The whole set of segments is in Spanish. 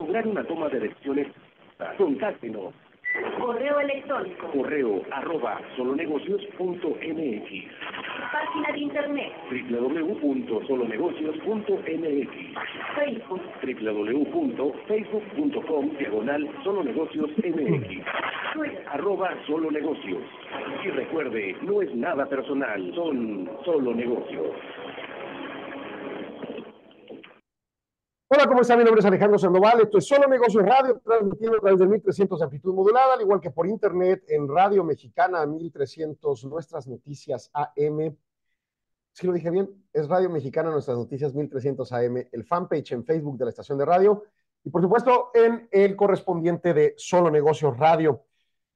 Lograr una toma de decisiones. Contáctenos. Correo electrónico. Correo arroba solonegocios.mx. Página de internet. www.solonegocios.mx. Facebook. www.facebook.com diagonal solonegocios.mx. Arroba solo negocios. Y recuerde, no es nada personal, son solo negocios. Hola, ¿cómo están? Mi nombre es Alejandro Sandoval. Esto es Solo Negocios Radio, transmitiendo a través de 1300 amplitud modulada, al igual que por internet en Radio Mexicana 1300, nuestras noticias AM. Si lo dije bien, es Radio Mexicana, nuestras noticias 1300 AM, el fanpage en Facebook de la estación de radio y por supuesto en el correspondiente de Solo Negocios Radio.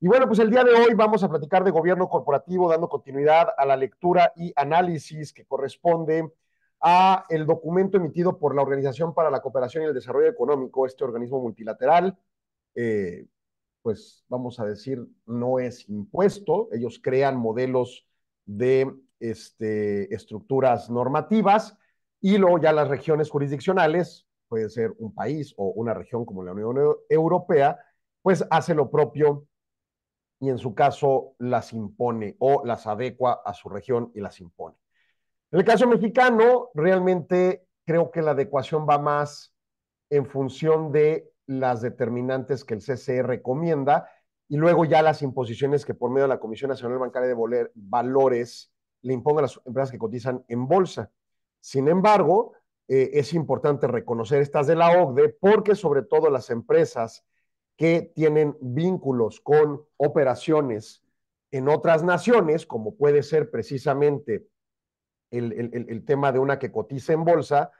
Y bueno, pues el día de hoy vamos a platicar de gobierno corporativo, dando continuidad a la lectura y análisis que corresponde a el documento emitido por la Organización para la Cooperación y el Desarrollo Económico, este organismo multilateral, eh, pues vamos a decir, no es impuesto, ellos crean modelos de este, estructuras normativas y luego ya las regiones jurisdiccionales, puede ser un país o una región como la Unión Europea, pues hace lo propio y en su caso las impone o las adecua a su región y las impone. En el caso mexicano, realmente creo que la adecuación va más en función de las determinantes que el CCE recomienda y luego ya las imposiciones que por medio de la Comisión Nacional Bancaria de Valores le impongan a las empresas que cotizan en bolsa. Sin embargo, eh, es importante reconocer estas de la OCDE porque sobre todo las empresas que tienen vínculos con operaciones en otras naciones, como puede ser precisamente el, el, el, tema de una que cotiza en bolsa,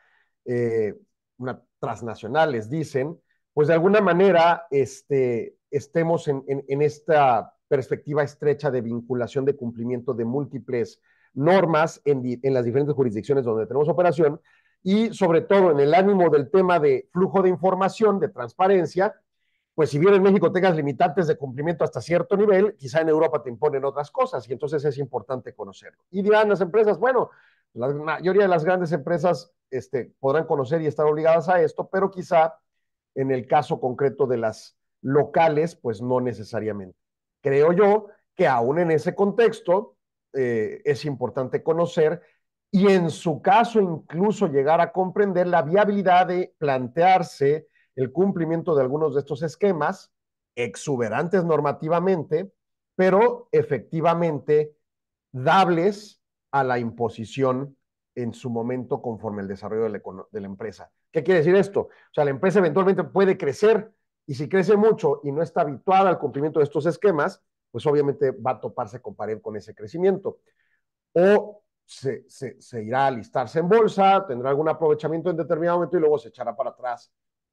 eh, una transnacional, les dicen, pues de alguna manera este, estemos en, en, esta perspectiva estrecha de vinculación de cumplimiento de múltiples normas en las diferentes jurisdicciones donde tenemos operación y sobre todo en el ánimo del tema de flujo de información, de transparencia, pues si bien en México tengas limitantes de cumplimiento hasta cierto nivel, quizá en Europa te imponen otras cosas y entonces es importante conocerlo. Y dirán las empresas, bueno, la mayoría de las grandes empresas este, podrán conocer y estar obligadas a esto, pero quizá en el caso concreto de las locales, pues no necesariamente. Creo yo que aún en ese contexto eh, es importante conocer y en su caso incluso llegar a comprender la viabilidad de plantearse el cumplimiento de algunos de estos esquemas, exuberantes normativamente, pero efectivamente dables a la imposición en su momento conforme el desarrollo de la, empresa. ¿Qué quiere decir esto? O sea, la empresa eventualmente puede crecer y si crece mucho y no está habituada al cumplimiento de estos esquemas, pues obviamente va a toparse con pared con ese crecimiento. O se, se, irá a alistarse en bolsa, tendrá algún aprovechamiento en determinado momento y luego se echará para atrás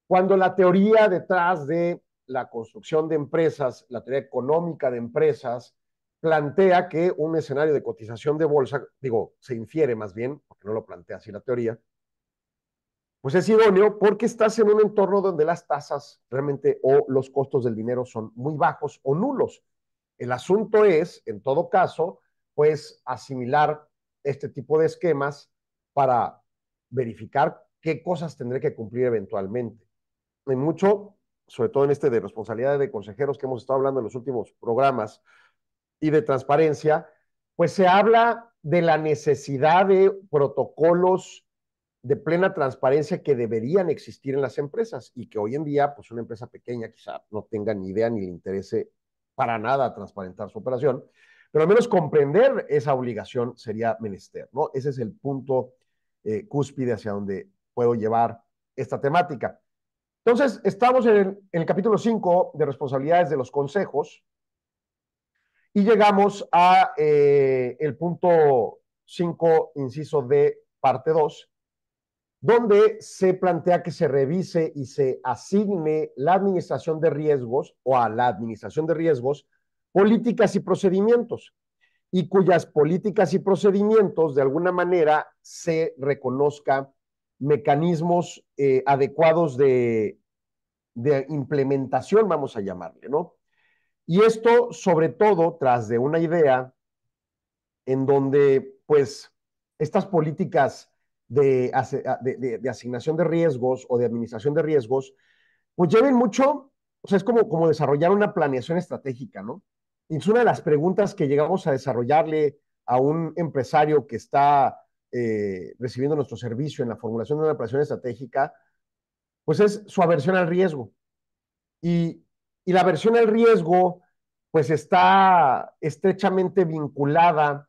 cuando la teoría detrás de la construcción de empresas, la teoría económica de empresas, plantea que un escenario de cotización de bolsa, digo, se infiere más bien, porque no lo plantea así la teoría, pues es idóneo porque estás en un entorno donde las tasas realmente o los costos del dinero son muy bajos o nulos. El asunto es, en todo caso, pues asimilar este tipo de esquemas para verificar qué cosas tendré que cumplir eventualmente en mucho, sobre todo en este de responsabilidad de consejeros que hemos estado hablando en los últimos programas y de transparencia, pues se habla de la necesidad de protocolos de plena transparencia que deberían existir en las empresas y que hoy en día, pues una empresa pequeña quizá no tenga ni idea ni le interese para nada transparentar su operación, pero al menos comprender esa obligación sería menester, ¿no? Ese es el punto eh, cúspide hacia donde puedo llevar esta temática. Entonces, estamos en el, capítulo 5 de responsabilidades de los consejos y llegamos a eh, el punto 5, inciso D, parte 2, donde se plantea que se revise y se asigne la administración de riesgos o a la administración de riesgos políticas y procedimientos y cuyas políticas y procedimientos de alguna manera se reconozca mecanismos eh, adecuados de, de implementación, vamos a llamarle, ¿no? Y esto, sobre todo, tras de una idea en donde, pues, estas políticas de, de, asignación de riesgos o de administración de riesgos, pues lleven mucho, o sea, es como, como desarrollar una planeación estratégica, ¿no? Es una de las preguntas que llegamos a desarrollarle a un empresario que está eh, recibiendo nuestro servicio en la formulación de una planeación estratégica, pues es su aversión al riesgo. Y, la aversión al riesgo, pues está estrechamente vinculada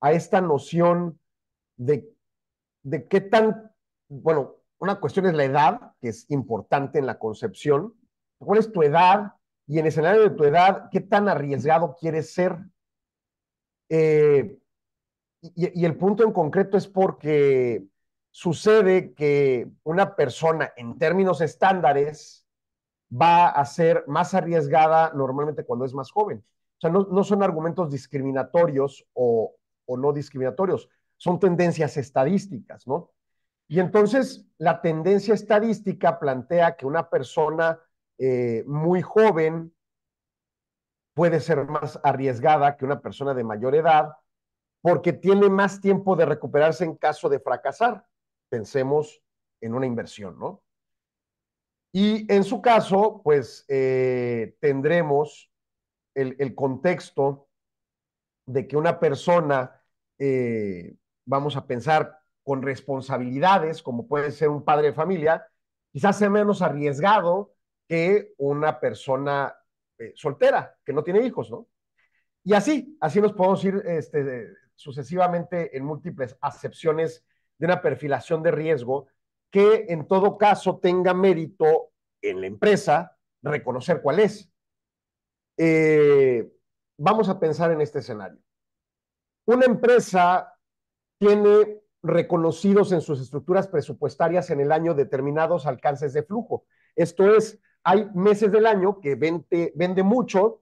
a esta noción de, qué tan, bueno, una cuestión es la edad, que es importante en la concepción. ¿Cuál es tu edad? y en escenario de tu edad, ¿qué tan arriesgado quieres ser? Eh, y, el punto en concreto es porque sucede que una persona en términos estándares va a ser más arriesgada normalmente cuando es más joven. O sea, no, son argumentos discriminatorios o, no discriminatorios, son tendencias estadísticas, ¿no? Y entonces la tendencia estadística plantea que una persona eh, muy joven puede ser más arriesgada que una persona de mayor edad porque tiene más tiempo de recuperarse en caso de fracasar. Pensemos en una inversión, ¿no? Y en su caso, pues eh, tendremos el, contexto de que una persona, eh, vamos a pensar con responsabilidades, como puede ser un padre de familia, quizás sea menos arriesgado que una persona eh, soltera, que no tiene hijos, ¿no? Y así, así nos podemos ir este, sucesivamente en múltiples acepciones de una perfilación de riesgo que en todo caso tenga mérito en la empresa reconocer cuál es. Eh, vamos a pensar en este escenario. Una empresa tiene reconocidos en sus estructuras presupuestarias en el año determinados alcances de flujo. Esto es, hay meses del año que vende, vende mucho,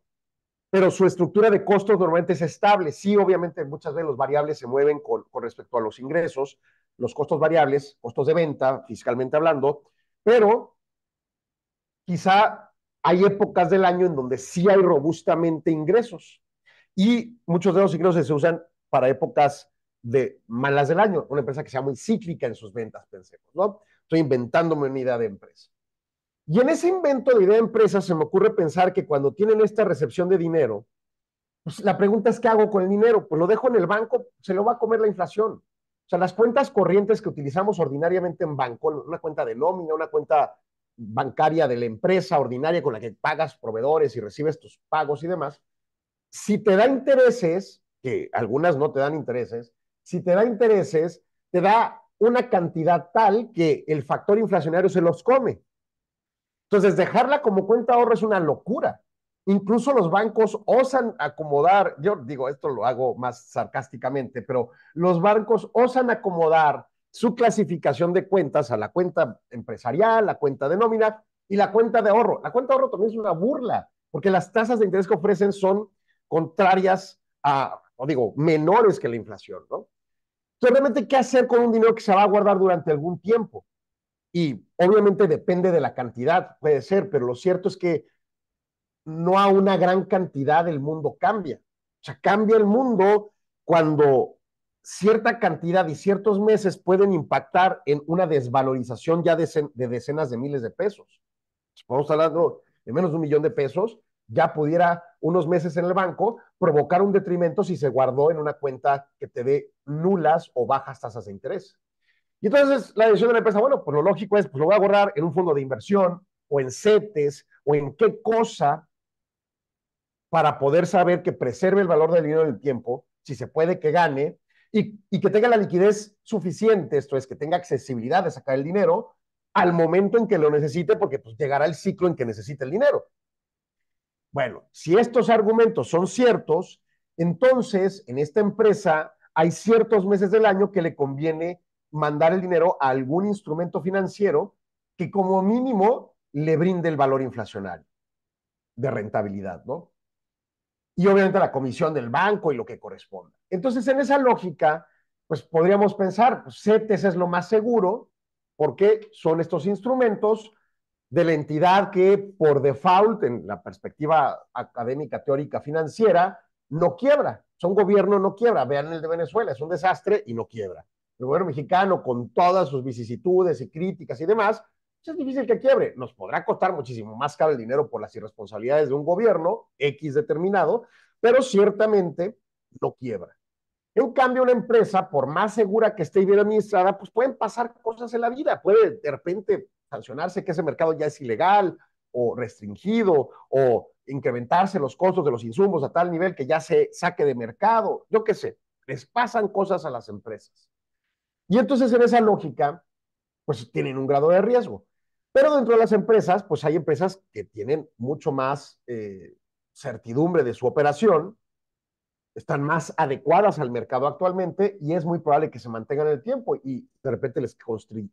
pero su estructura de costos normalmente es estable. Sí, obviamente muchas veces los variables se mueven con, respecto a los ingresos, los costos variables, costos de venta, fiscalmente hablando, pero quizá hay épocas del año en donde sí hay robustamente ingresos y muchos de los ingresos se usan para épocas de malas del año, una empresa que sea muy cíclica en sus ventas, pensemos, ¿no? Estoy inventándome una idea de empresa. Y en ese invento de idea de empresa se me ocurre pensar que cuando tienen esta recepción de dinero, pues la pregunta es, ¿qué hago con el dinero? Pues lo dejo en el banco, se lo va a comer la inflación. O sea, las cuentas corrientes que utilizamos ordinariamente en banco, una cuenta de nómina, una cuenta bancaria de la empresa ordinaria con la que pagas proveedores y recibes tus pagos y demás, si te da intereses, que algunas no te dan intereses, si te da intereses, te da una cantidad tal que el factor inflacionario se los come. Entonces, dejarla como cuenta ahorro es una locura. Incluso los bancos osan acomodar, yo digo, esto lo hago más sarcásticamente, pero los bancos osan acomodar su clasificación de cuentas a la cuenta empresarial, la cuenta de nómina y la cuenta de ahorro. La cuenta de ahorro también es una burla, porque las tasas de interés que ofrecen son contrarias a, o digo, menores que la inflación, ¿no? Entonces, ¿qué hacer con un dinero que se va a guardar durante algún tiempo? Y obviamente depende de la cantidad, puede ser, pero lo cierto es que no a una gran cantidad el mundo cambia. O sea, cambia el mundo cuando cierta cantidad y ciertos meses pueden impactar en una desvalorización ya de, decenas de miles de pesos. Si estamos hablando de menos de un millón de pesos, ya pudiera unos meses en el banco provocar un detrimento si se guardó en una cuenta que te dé nulas o bajas tasas de interés. Y entonces la decisión de la empresa, bueno, pues lo lógico es, pues lo voy a guardar en un fondo de inversión o en CETES o en qué cosa para poder saber que preserve el valor del dinero en el tiempo, si se puede que gane y, y que tenga la liquidez suficiente, esto es, que tenga accesibilidad de sacar el dinero al momento en que lo necesite, porque pues llegará el ciclo en que necesite el dinero. Bueno, si estos argumentos son ciertos, entonces en esta empresa hay ciertos meses del año que le conviene mandar el dinero a algún instrumento financiero que como mínimo le brinde el valor inflacionario de rentabilidad, ¿no? Y obviamente la comisión del banco y lo que corresponda. Entonces, en esa lógica, pues podríamos pensar, pues, CETES es lo más seguro, porque son estos instrumentos de la entidad que por default, en la perspectiva académica, teórica, financiera, no quiebra. Son gobierno, no quiebra. Vean el de Venezuela, es un desastre y no quiebra. El gobierno mexicano, con todas sus vicisitudes y críticas y demás, pues, es difícil que quiebre. Nos podrá costar muchísimo más caro el dinero por las irresponsabilidades de un gobierno X determinado, pero ciertamente no quiebra. En cambio, una empresa, por más segura que esté y bien administrada, pues pueden pasar cosas en la vida. Puede de repente sancionarse que ese mercado ya es ilegal o restringido o incrementarse los costos de los insumos a tal nivel que ya se saque de mercado. Yo qué sé, les pasan cosas a las empresas. Y entonces en esa lógica, pues tienen un grado de riesgo. Pero dentro de las empresas, pues hay empresas que tienen mucho más eh, certidumbre de su operación, están más adecuadas al mercado actualmente y es muy probable que se mantengan en el tiempo y de repente les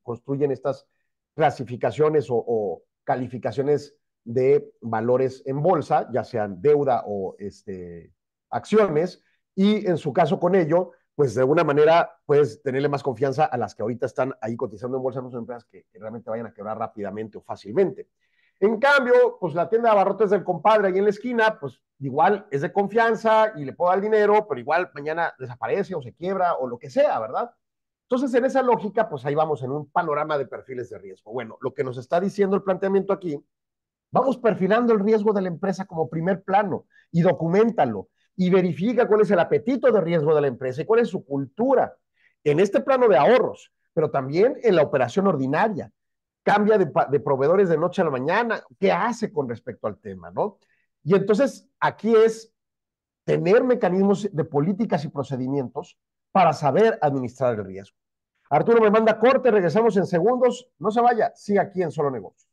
construyen estas clasificaciones o, o, calificaciones de valores en bolsa, ya sean deuda o este, acciones, y en su caso con ello, pues de alguna manera puedes tenerle más confianza a las que ahorita están ahí cotizando en bolsa, no son empresas que, realmente vayan a quebrar rápidamente o fácilmente. En cambio, pues la tienda de abarrotes del compadre ahí en la esquina, pues igual es de confianza y le puedo dar dinero, pero igual mañana desaparece o se quiebra o lo que sea, ¿verdad? Entonces, en esa lógica, pues ahí vamos en un panorama de perfiles de riesgo. Bueno, lo que nos está diciendo el planteamiento aquí, vamos perfilando el riesgo de la empresa como primer plano y documentalo y verifica cuál es el apetito de riesgo de la empresa y cuál es su cultura en este plano de ahorros, pero también en la operación ordinaria. Cambia de, proveedores de noche a la mañana, ¿qué hace con respecto al tema, no? Y entonces aquí es tener mecanismos de políticas y procedimientos para saber administrar el riesgo. Arturo me manda corte, regresamos en segundos. No se vaya, siga aquí en Solo Negocios.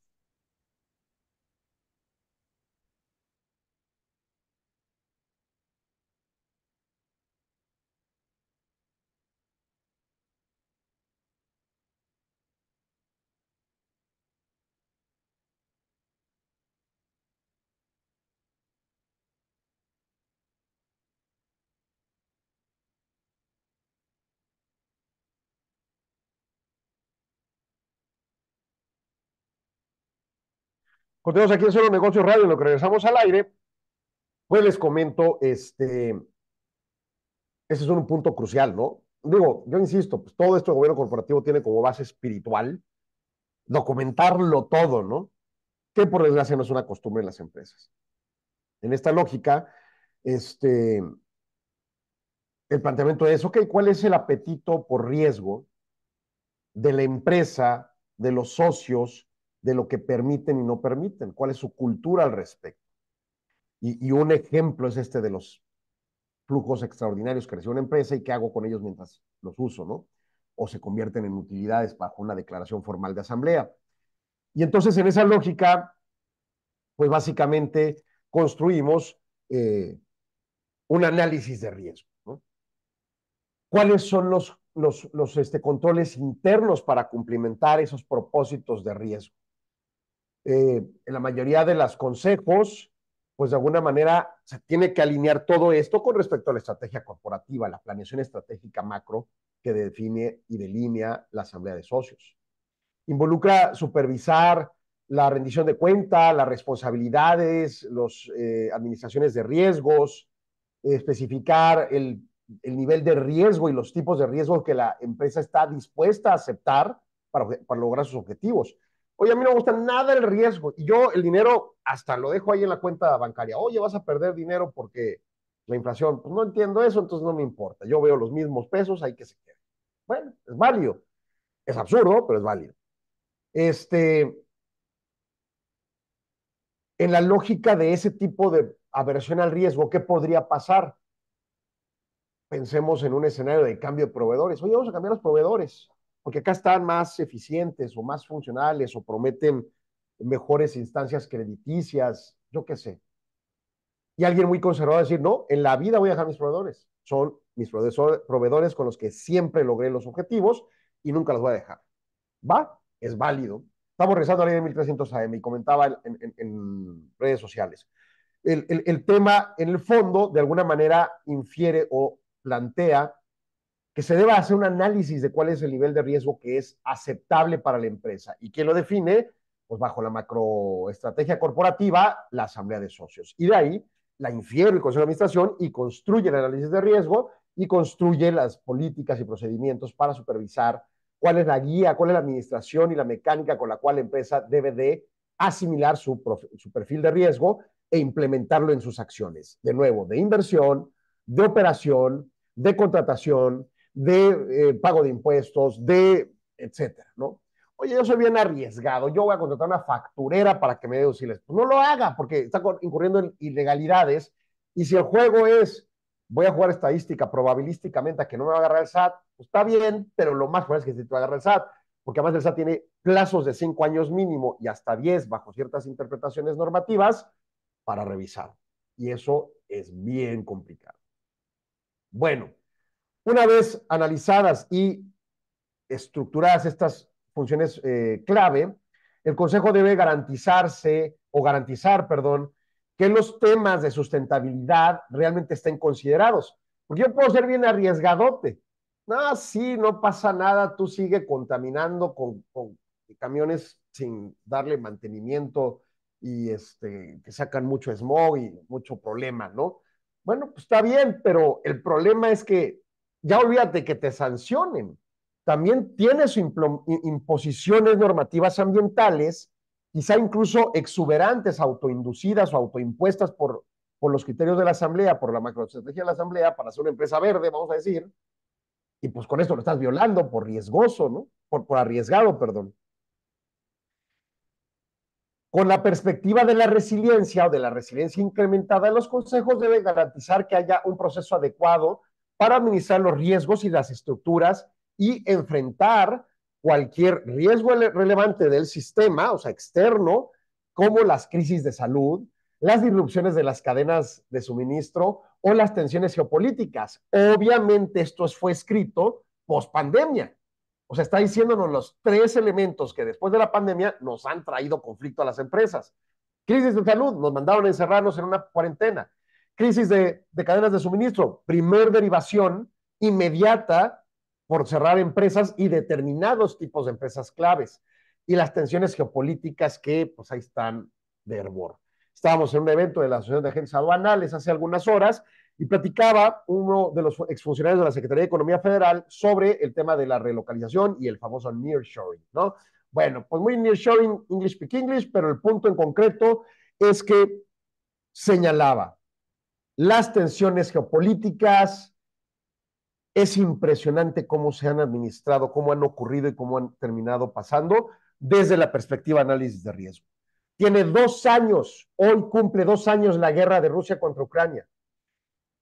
Continuamos aquí en Solo Negocios Radio, en lo que regresamos al aire, pues les comento, este, ese es un punto crucial, ¿no? Digo, yo insisto, pues todo esto gobierno corporativo tiene como base espiritual documentarlo todo, ¿no? Que por desgracia no es una costumbre en las empresas. En esta lógica, este, el planteamiento es, ok, ¿cuál es el apetito por riesgo de la empresa, de los socios, de lo que permiten y no permiten, cuál es su cultura al respecto. Y, un ejemplo es este de los flujos extraordinarios que recibe una empresa y qué hago con ellos mientras los uso, ¿no? O se convierten en utilidades bajo una declaración formal de asamblea. Y entonces en esa lógica, pues básicamente construimos eh, un análisis de riesgo, ¿no? ¿Cuáles son los, los, los este, controles internos para cumplimentar esos propósitos de riesgo? Eh, en la mayoría de los consejos, pues de alguna manera se tiene que alinear todo esto con respecto a la estrategia corporativa, la planeación estratégica macro que define y delinea la asamblea de socios. Involucra supervisar la rendición de cuenta, las responsabilidades, las eh, administraciones de riesgos, especificar el, el, nivel de riesgo y los tipos de riesgo que la empresa está dispuesta a aceptar para lograr sus objetivos. Oye, a mí no me gusta nada el riesgo. Y yo el dinero hasta lo dejo ahí en la cuenta bancaria. Oye, vas a perder dinero porque la inflación. Pues no entiendo eso, entonces no me importa. Yo veo los mismos pesos, hay que se quede. Bueno, es válido. Es absurdo, pero es válido. Este, en la lógica de ese tipo de aversión al riesgo, ¿qué podría pasar? Pensemos en un escenario de cambio de proveedores. Oye, vamos a cambiar los proveedores porque acá están más eficientes o más funcionales o prometen mejores instancias crediticias, yo qué sé. Y alguien muy conservador decir, no, en la vida voy a dejar mis proveedores. Son mis proveedores con los que siempre logré los objetivos y nunca los voy a dejar. ¿Va? Es válido. Estamos rezando a la ley de 1300 AM y comentaba en, en, redes sociales. El tema, en el fondo, de alguna manera infiere o plantea que se deba hacer un análisis de cuál es el nivel de riesgo que es aceptable para la empresa. ¿Y quién lo define? Pues bajo la macroestrategia corporativa, la asamblea de socios. Y de ahí la infiere el consejo de administración y construye el análisis de riesgo y construye las políticas y procedimientos para supervisar cuál es la guía, cuál es la administración y la mecánica con la cual la empresa debe de asimilar su, su perfil de riesgo e implementarlo en sus acciones. De nuevo, de inversión, de operación, de contratación, de eh, pago de impuestos, de etcétera, ¿no? Oye, yo soy bien arriesgado, yo voy a contratar una facturera para que me dé auxilios. Pues no lo haga porque está incurriendo en ilegalidades y si el juego es voy a jugar estadística probabilísticamente a que no me va a agarrar el SAT, pues está bien, pero lo más probable es que se te va a agarrar el SAT, porque además el SAT tiene plazos de cinco años mínimo y hasta diez bajo ciertas interpretaciones normativas para revisar. Y eso es bien complicado. Bueno, una vez analizadas y estructuradas estas funciones eh, clave, el Consejo debe garantizarse o garantizar, perdón, que los temas de sustentabilidad realmente estén considerados. Porque yo puedo ser bien arriesgadote. No, sí, no pasa nada, tú sigue contaminando con, con camiones sin darle mantenimiento y este, que sacan mucho smog y mucho problema, ¿no? Bueno, pues está bien, pero el problema es que ya olvídate que te sancionen. También tienes imposiciones normativas ambientales quizá incluso exuberantes, autoinducidas o autoimpuestas por, por los criterios de la Asamblea, por la macroestrategia de la Asamblea, para ser una empresa verde, vamos a decir, y pues con esto lo estás violando por riesgoso, ¿no? Por, por arriesgado, perdón. Con la perspectiva de la resiliencia o de la resiliencia incrementada, los consejos deben garantizar que haya un proceso adecuado para administrar los riesgos y las estructuras y enfrentar cualquier riesgo relevante del sistema, o sea, externo, como las crisis de salud, las disrupciones de las cadenas de suministro o las tensiones geopolíticas. Obviamente esto fue escrito post pandemia. O sea, está diciéndonos los tres elementos que después de la pandemia nos han traído conflicto a las empresas. Crisis de salud, nos mandaron a encerrarnos en una cuarentena. Crisis de, de cadenas de suministro, primer derivación inmediata por cerrar empresas y determinados tipos de empresas claves. Y las tensiones geopolíticas que, pues ahí están de hervor. Estábamos en un evento de la Asociación de Agentes Aduanales hace algunas horas y platicaba uno de los exfuncionarios de la Secretaría de Economía Federal sobre el tema de la relocalización y el famoso nearshoring, ¿no? Bueno, pues muy nearshoring, English speak English, pero el punto en concreto es que señalaba las tensiones geopolíticas, es impresionante cómo se han administrado, cómo han ocurrido y cómo han terminado pasando desde la perspectiva de análisis de riesgo. Tiene dos años, hoy cumple dos años la guerra de Rusia contra Ucrania.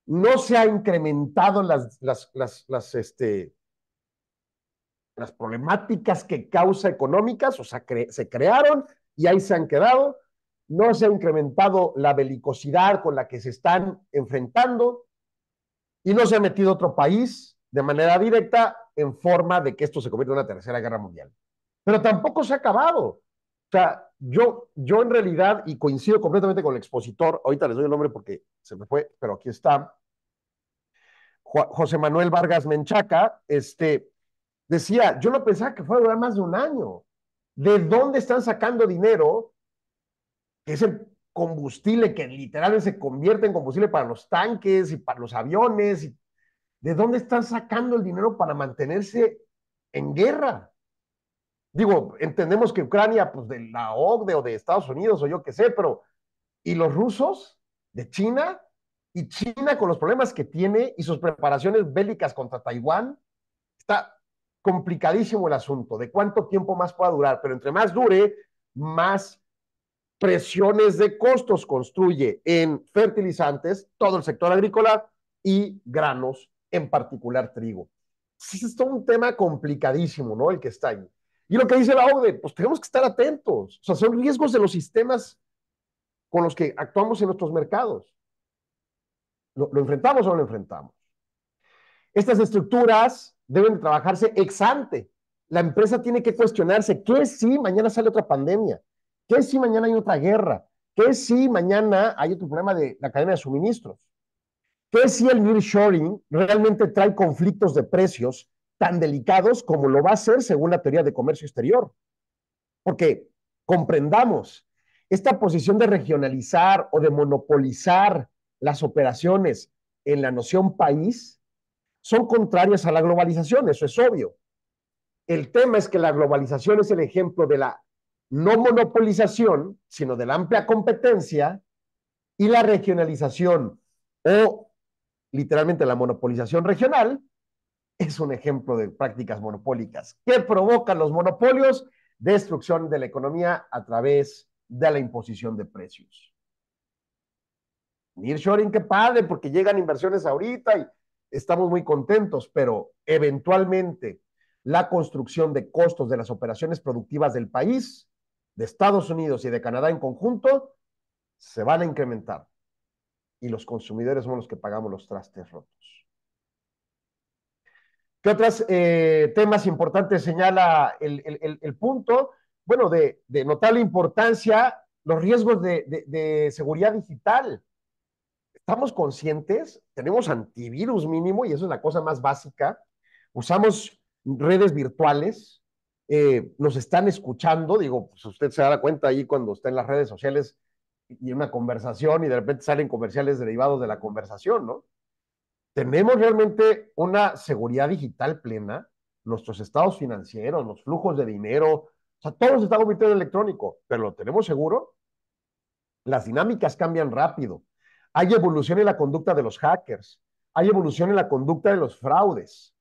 No se ha incrementado las, las, las, las, este, las problemáticas que causa económicas, o sea, se crearon y ahí se han quedado. No se ha incrementado la belicosidad con la que se están enfrentando y no se ha metido otro país de manera directa en forma de que esto se convierta en una tercera guerra mundial. Pero tampoco se ha acabado. O sea, yo, yo en realidad, y coincido completamente con el expositor, ahorita les doy el nombre porque se me fue, pero aquí está, José Manuel Vargas Menchaca, este, decía, yo no pensaba que fuera a durar más de un año. ¿De dónde están sacando dinero? Que es el combustible que literalmente se convierte en combustible para los tanques y para los aviones. ¿De dónde están sacando el dinero para mantenerse en guerra? Digo, entendemos que Ucrania, pues de la OCDE o de Estados Unidos o yo qué sé, pero ¿y los rusos de China? Y China con los problemas que tiene y sus preparaciones bélicas contra Taiwán, está complicadísimo el asunto de cuánto tiempo más pueda durar, pero entre más dure, más presiones de costos construye en fertilizantes, todo el sector agrícola y granos, en particular trigo. Es todo un tema complicadísimo, ¿no? El que está ahí. Y lo que dice la OCDE, pues tenemos que estar atentos. O sea, son riesgos de los sistemas con los que actuamos en nuestros mercados. ¿Lo, lo enfrentamos o no lo enfrentamos? Estas estructuras deben de trabajarse ex ante. La empresa tiene que cuestionarse, ¿qué si mañana sale otra pandemia? ¿Qué si mañana hay otra guerra? ¿Qué si mañana hay otro problema de la cadena de suministros? ¿Qué si el nearshoring realmente trae conflictos de precios tan delicados como lo va a hacer según la teoría de comercio exterior? Porque comprendamos, esta posición de regionalizar o de monopolizar las operaciones en la noción país son contrarias a la globalización, eso es obvio. El tema es que la globalización es el ejemplo de la no monopolización, sino de la amplia competencia y la regionalización o literalmente la monopolización regional es un ejemplo de prácticas monopólicas. ¿Qué provocan los monopolios? Destrucción de la economía a través de la imposición de precios. Nearshoring, qué padre, porque llegan inversiones ahorita y estamos muy contentos, pero eventualmente la construcción de costos de las operaciones productivas del país, de Estados Unidos y de Canadá en conjunto, se van a incrementar. Y los consumidores somos los que pagamos los trastes rotos. ¿Qué otros eh, temas importantes señala el, el, el punto? Bueno, de, de, notar la importancia, los riesgos de, de, seguridad digital. ¿Estamos conscientes? Tenemos antivirus mínimo y eso es la cosa más básica. Usamos redes virtuales, eh, nos están escuchando, digo, pues usted se da cuenta ahí cuando está en las redes sociales y una conversación y de repente salen comerciales derivados de la conversación, ¿no? ¿Tenemos realmente una seguridad digital plena? Nuestros estados financieros, los flujos de dinero, o sea, todo se está en electrónico, pero ¿lo tenemos seguro? Las dinámicas cambian rápido. Hay evolución en la conducta de los hackers, hay evolución en la conducta de los fraudes.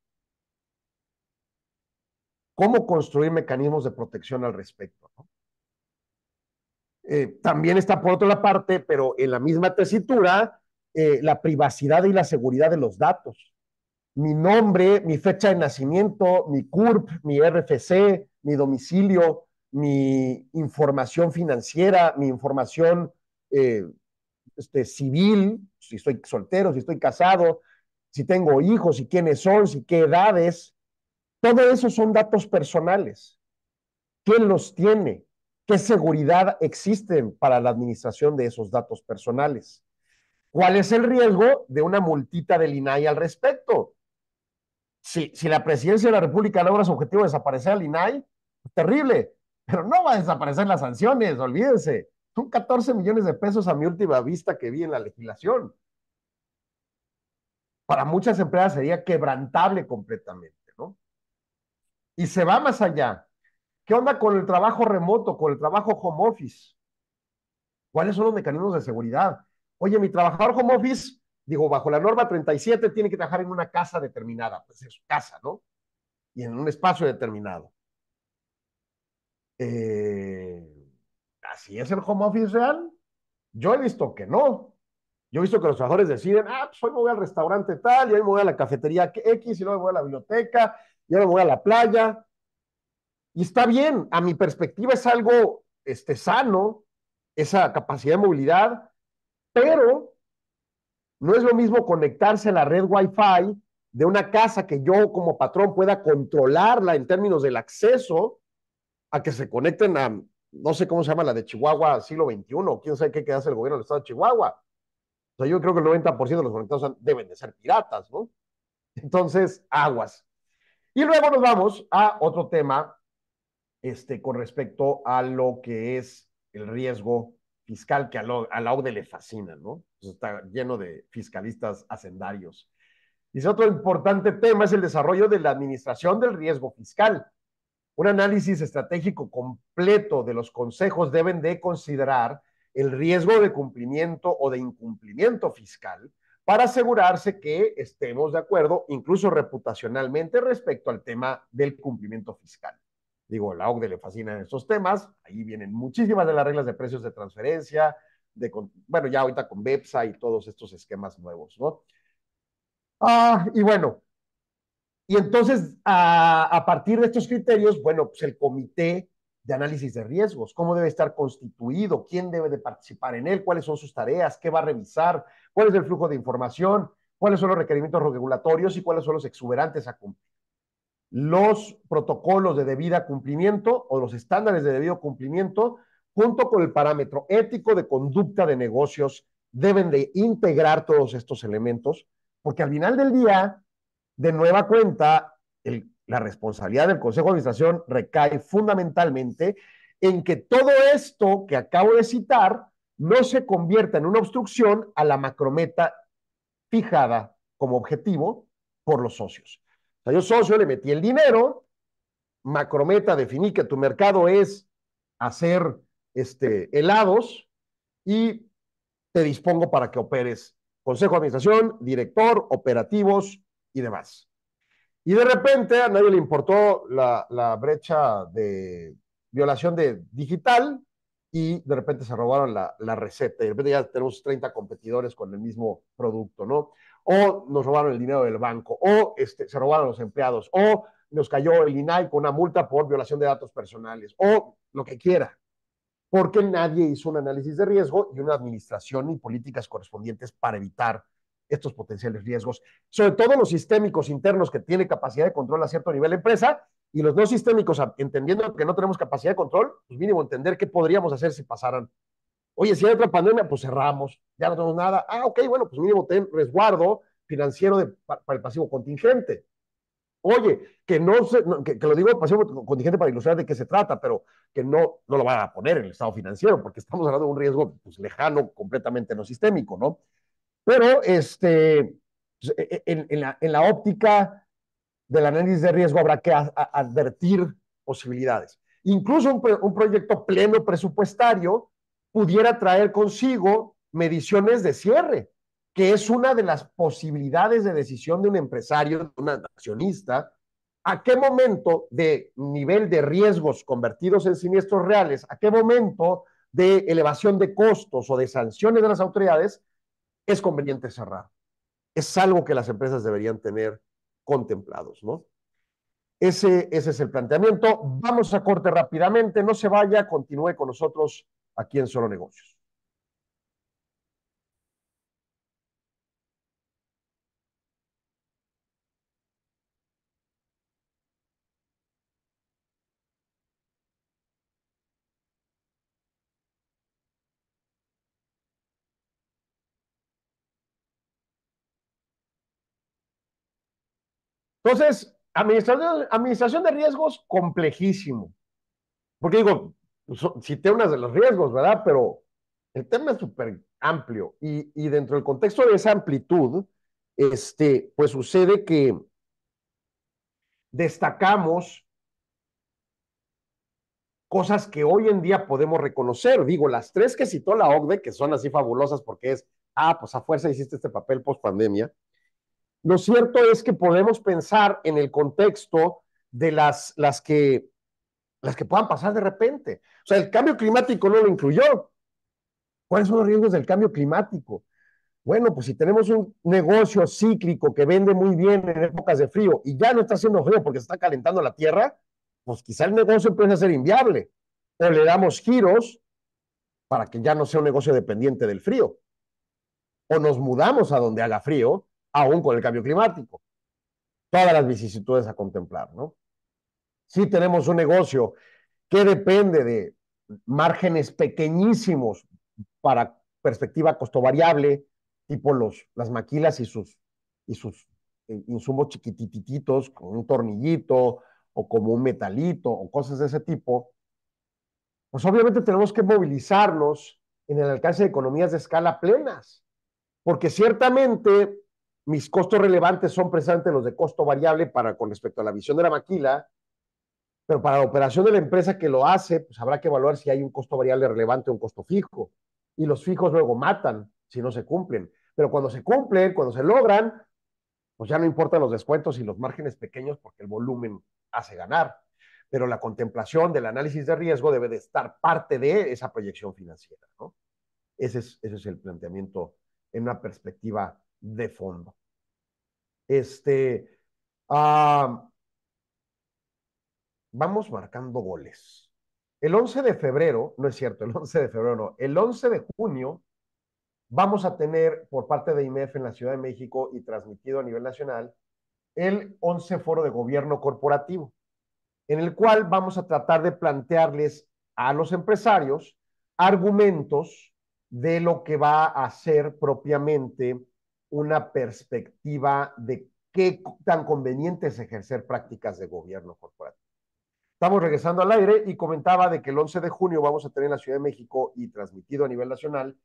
¿Cómo construir mecanismos de protección al respecto? Eh, también está por otra parte, pero en la misma tesitura, eh, la privacidad y la seguridad de los datos. Mi nombre, mi fecha de nacimiento, mi CURP, mi RFC, mi domicilio, mi información financiera, mi información eh, este, civil, si estoy soltero, si estoy casado, si tengo hijos, si quiénes son, si qué edades. Todo eso son datos personales. ¿Quién los tiene? ¿Qué seguridad existe para la administración de esos datos personales? ¿Cuál es el riesgo de una multita del INAI al respecto? Si, si la presidencia de la República logra su objetivo de desaparecer al INAI, terrible, pero no va a desaparecer las sanciones, olvídense. Son 14 millones de pesos a mi última vista que vi en la legislación. Para muchas empresas sería quebrantable completamente. Y se va más allá. ¿Qué onda con el trabajo remoto, con el trabajo home office? ¿Cuáles son los mecanismos de seguridad? Oye, mi trabajador home office, digo, bajo la norma 37, tiene que trabajar en una casa determinada, pues es su casa, ¿no? Y en un espacio determinado. Eh, ¿Así es el home office real? Yo he visto que no. Yo he visto que los trabajadores deciden, ah, pues hoy me voy al restaurante tal, y hoy me voy a la cafetería X, y luego me voy a la biblioteca, y ahora me voy a la playa. Y está bien, a mi perspectiva es algo este, sano, esa capacidad de movilidad, pero no es lo mismo conectarse a la red Wi-Fi de una casa que yo como patrón pueda controlarla en términos del acceso a que se conecten a, no sé cómo se llama la de Chihuahua, siglo XXI, quién sabe qué hace el gobierno del estado de Chihuahua. O sea, yo creo que el 90% de los conectados deben de ser piratas, ¿no? Entonces, aguas. Y luego nos vamos a otro tema este, con respecto a lo que es el riesgo fiscal que a, la OCDE le fascina, ¿no? Pues está lleno de fiscalistas hacendarios. Dice otro importante tema es el desarrollo de la administración del riesgo fiscal. Un análisis estratégico completo de los consejos deben de considerar el riesgo de cumplimiento o de incumplimiento fiscal para asegurarse que estemos de acuerdo, incluso reputacionalmente, respecto al tema del cumplimiento fiscal. Digo, la OCDE le fascinan estos temas, ahí vienen muchísimas de las reglas de precios de transferencia, de, bueno, ya ahorita con BEPSA y todos estos esquemas nuevos, ¿no? Ah, y bueno, y entonces a, a partir de estos criterios, bueno, pues el comité de análisis de riesgos, cómo debe estar constituido, quién debe de participar en él, cuáles son sus tareas, qué va a revisar, cuál es el flujo de información, cuáles son los requerimientos regulatorios y cuáles son los exuberantes a cumplir. Los protocolos de debida cumplimiento o los estándares de debido cumplimiento junto con el parámetro ético de conducta de negocios deben de integrar todos estos elementos porque al final del día, de nueva cuenta, el, la responsabilidad del Consejo de Administración recae fundamentalmente en que todo esto que acabo de citar no se convierta en una obstrucción a la macrometa fijada como objetivo por los socios. O yo socio le metí el dinero, Macrometa definí que tu mercado es hacer este, helados y te dispongo para que operes consejo de administración, director, operativos y demás. Y de repente a nadie le importó la, brecha de violación de digital y de repente se robaron la, la, receta y de repente ya tenemos 30 competidores con el mismo producto, ¿no? O nos robaron el dinero del banco, o este, se robaron los empleados, o nos cayó el INAI con una multa por violación de datos personales, o lo que quiera, porque nadie hizo un análisis de riesgo y una administración y políticas correspondientes para evitar estos potenciales riesgos, sobre todo los sistémicos internos que tienen capacidad de control a cierto nivel de empresa y los no sistémicos, entendiendo que no tenemos capacidad de control, pues mínimo entender qué podríamos hacer si pasaran. Oye, si hay otra pandemia, pues cerramos, ya no tenemos nada. Ah, ok, bueno, pues mínimo ten resguardo financiero para el pasivo contingente. Oye, que no se, que, lo digo pasivo contingente para ilustrar de qué se trata, pero que no, no lo van a poner en el estado financiero, porque estamos hablando de un riesgo pues, lejano, completamente no sistémico, ¿no? Pero este, pues, e, e, en, la, óptica del análisis de riesgo habrá que advertir posibilidades. Incluso un, un, proyecto pleno presupuestario pudiera traer consigo mediciones de cierre, que es una de las posibilidades de decisión de un empresario, de un accionista, a qué momento de nivel de riesgos convertidos en siniestros reales, a qué momento de elevación de costos o de sanciones de las autoridades es conveniente cerrar. Es algo que las empresas deberían tener contemplados, ¿no? Ese, ese es el planteamiento. Vamos a corte rápidamente, no se vaya, continúe con nosotros aquí en Solo Negocios. Entonces, administración, de riesgos, complejísimo. Porque digo, cité unas de los riesgos, ¿verdad? Pero el tema es súper amplio y, y, dentro del contexto de esa amplitud, este, pues sucede que destacamos cosas que hoy en día podemos reconocer. Digo, las tres que citó la OCDE, que son así fabulosas porque es, ah, pues a fuerza hiciste este papel post pandemia. Lo cierto es que podemos pensar en el contexto de las, las, que, las que puedan pasar de repente. O sea, el cambio climático no lo incluyó. ¿Cuáles son los riesgos del cambio climático? Bueno, pues si tenemos un negocio cíclico que vende muy bien en épocas de frío y ya no está haciendo frío porque se está calentando la tierra, pues quizá el negocio empieza a ser inviable. O le damos giros para que ya no sea un negocio dependiente del frío. O nos mudamos a donde haga frío aún con el cambio climático. Todas las vicisitudes a contemplar, ¿no? Si tenemos un negocio que depende de márgenes pequeñísimos para perspectiva costo variable, tipo los, las maquilas y sus, y sus eh, insumos chiquitititos, con un tornillito o como un metalito o cosas de ese tipo, pues obviamente tenemos que movilizarnos en el alcance de economías de escala plenas, porque ciertamente mis costos relevantes son precisamente los de costo variable para con respecto a la visión de la maquila, pero para la operación de la empresa que lo hace, pues habrá que evaluar si hay un costo variable relevante o un costo fijo. Y los fijos luego matan si no se cumplen. Pero cuando se cumplen, cuando se logran, pues ya no importan los descuentos y los márgenes pequeños porque el volumen hace ganar. Pero la contemplación del análisis de riesgo debe de estar parte de esa proyección financiera, ¿no? Ese es, ese es el planteamiento en una perspectiva de fondo. Este, uh, vamos marcando goles. El 11 de febrero, no es cierto, el 11 de febrero no, el 11 de junio vamos a tener por parte de IMEF en la Ciudad de México y transmitido a nivel nacional el 11 Foro de Gobierno Corporativo, en el cual vamos a tratar de plantearles a los empresarios argumentos de lo que va a ser propiamente una perspectiva de qué tan conveniente es ejercer prácticas de gobierno corporativo. Estamos regresando al aire y comentaba de que el 11 de junio vamos a tener en la Ciudad de México y transmitido a nivel nacional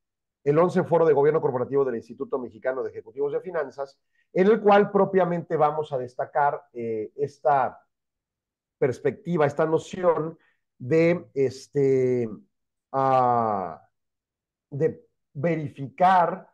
el 11 Foro de Gobierno Corporativo del Instituto Mexicano de Ejecutivos de Finanzas, en el cual propiamente vamos a destacar eh, esta perspectiva, esta noción de, este, uh, de verificar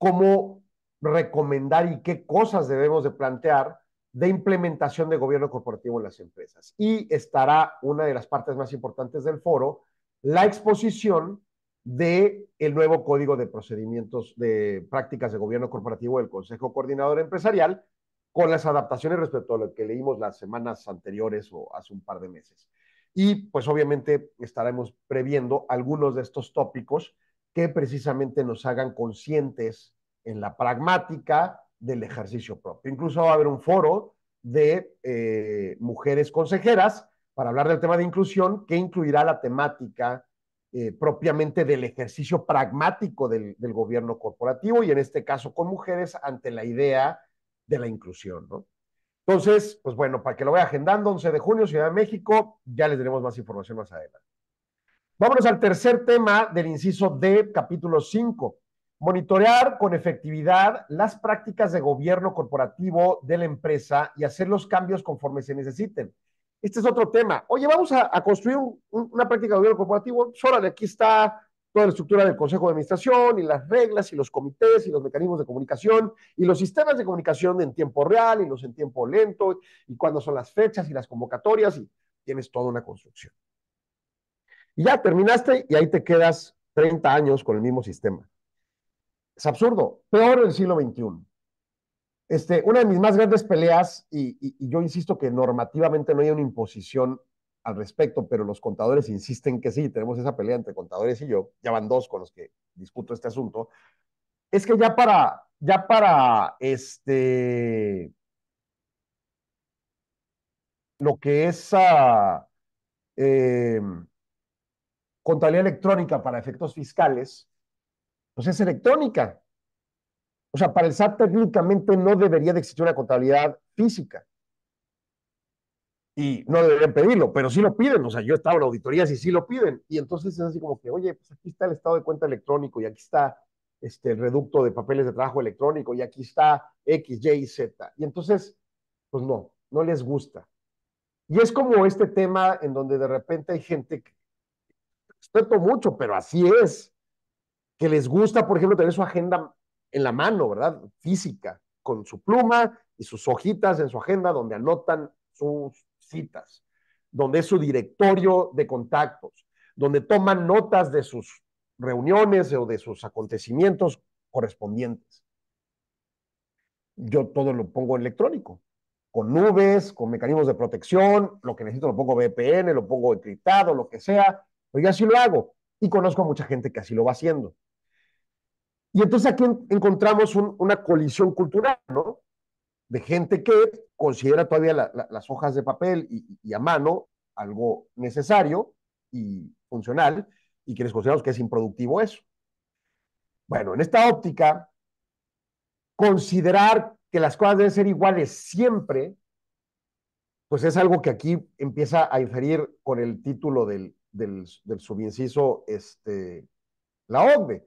cómo recomendar y qué cosas debemos de plantear de implementación de gobierno corporativo en las empresas. Y estará una de las partes más importantes del foro, la exposición de el nuevo Código de Procedimientos de Prácticas de Gobierno Corporativo del Consejo Coordinador Empresarial, con las adaptaciones respecto a lo que leímos las semanas anteriores o hace un par de meses. Y pues obviamente estaremos previendo algunos de estos tópicos que precisamente nos hagan conscientes en la pragmática del ejercicio propio. Incluso va a haber un foro de eh, mujeres consejeras para hablar del tema de inclusión que incluirá la temática eh, propiamente del ejercicio pragmático del, gobierno corporativo y en este caso con mujeres ante la idea de la inclusión, ¿no? Entonces, pues bueno, para que lo vaya agendando, 11 de junio, Ciudad de México, ya les daremos más información más adelante. Vámonos al tercer tema del inciso D, capítulo 5. Monitorear con efectividad las prácticas de gobierno corporativo de la empresa y hacer los cambios conforme se necesiten. Este es otro tema. Oye, vamos a, construir un, una práctica de gobierno corporativo. Solo de aquí está toda la estructura del Consejo de Administración y las reglas y los comités y los mecanismos de comunicación y los sistemas de comunicación en tiempo real y los en tiempo lento y cuándo son las fechas y las convocatorias y tienes toda una construcción. Y ya terminaste y ahí te quedas 30 años con el mismo sistema. Es absurdo, peor el siglo XXI. Este, una de mis más grandes peleas, y, yo insisto que normativamente no hay una imposición al respecto, pero los contadores insisten que sí, tenemos esa pelea entre contadores y yo, ya van dos con los que discuto este asunto, es que ya para, ya para este, lo que es uh, eh, contabilidad electrónica para efectos fiscales, pues es electrónica. O sea, para el SAT técnicamente no debería de existir una contabilidad física y no deberían pedirlo, pero sí lo piden. O sea, yo he estado en auditorías y sí lo piden. Y entonces es así como que, oye, pues aquí está el estado de cuenta electrónico y aquí está este, el reducto de papeles de trabajo electrónico y aquí está X, Y y Z. Y entonces, pues no, no les gusta. Y es como este tema en donde de repente hay gente que respeto mucho, pero así es, que les gusta, por ejemplo, tener su agenda en la mano, ¿verdad? Física, con su pluma y sus hojitas en su agenda donde anotan sus citas, donde es su directorio de contactos, donde toman notas de sus reuniones o de sus acontecimientos correspondientes. Yo todo lo pongo electrónico, con nubes, con mecanismos de protección, lo que necesito lo pongo VPN, lo pongo encriptado, lo que sea, pero así lo hago. Y conozco a mucha gente que así lo va haciendo. Y entonces aquí encontramos un, una colisión cultural, ¿no? de gente que considera todavía la, la, las hojas de papel y, y, a mano algo necesario y funcional y que les consideramos que es improductivo eso. Bueno, en esta óptica, considerar que las cosas deben ser iguales siempre, pues es algo que aquí empieza a inferir con el título del, del, subinciso este, la OCDE.